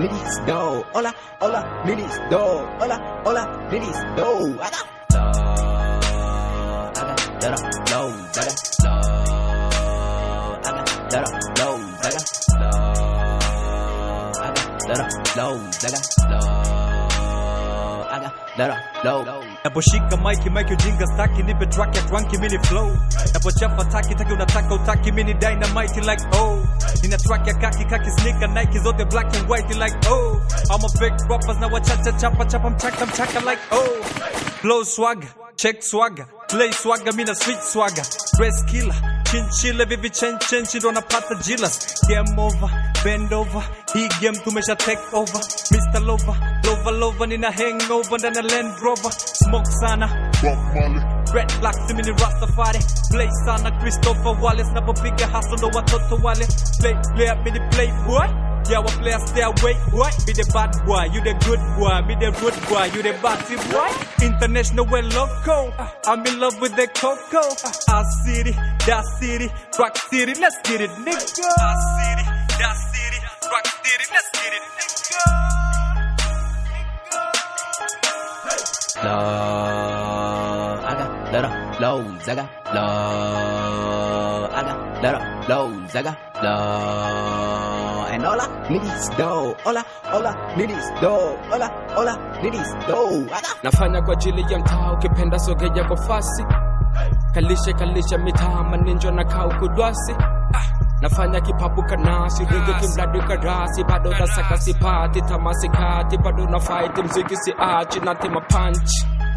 Minis do, hola, hola, minis do, hola, hola, minis do, I got, I got, I got, I got, I got, I got, I got, I got, I got, I got, I got, I love, I got lot of lows. Naposhika mike mike ujinga staki nipe track ya twanki mini flow. Napochapa taki taki unataka utaki mini dynamite like oh. Nina track ya kaki kaki sneaker Nike zote black and white like oh. I'm a big rappers na wachacha chapa chapa mchaka mchaka like oh. Flow swag, check swag, Play swag mina switch swag. Dress killer, chinchilla vivi chen chen Chindo napata jilas Game over, bend over Hii game tumesha take over Mr. Lover, lover lover Nina hangover ndani ya Land Rover Smoke sana Red black simini Rastafari Play sana Christopher Wallace Never Napopiga hustle ndo watoto wale Play, play up mini play boy Yeah, I play stay away, boy. Be the bad boy, you the good boy. Be the rude boy, you the batty boy. International, well loco. I'm in love with the coco. Our city, that city, rock city, let's get it, nigga. Our city, all I need is dough. I got nafanya kwa ajili ya mtaa ukipenda sogeja kwa fasi. Kalishe kalishe mitaa maninjo na kaa ukudwasi nafanya kipapu kanasi rege kimradi karasi bado nasaka sipati tamasikati bado na fight mziki si achi natema punch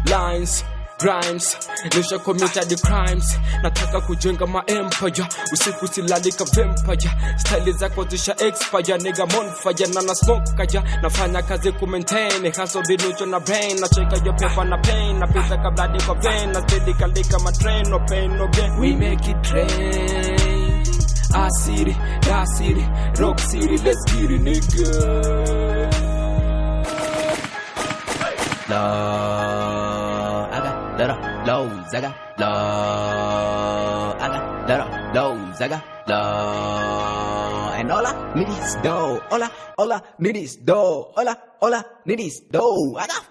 lines rhymes nisha committed crimes. Nataka kujenga ma empire usiku silalika vampire. Style zako zisha expire nigga monfire na na smoke kaja. Nafanya kazi ku maintain hustle binucho na brain. Na cheka yo pepa na pain na pesa kabla kwa vein. Na steady kalika ma train no pain no gain. We make it rain I city, that city, rock city, let's get it nigga love. I got of lows. I got love. I got lows. I got love. And all I need is dough. All I, all I need is dough. All I, all I need is dough. I got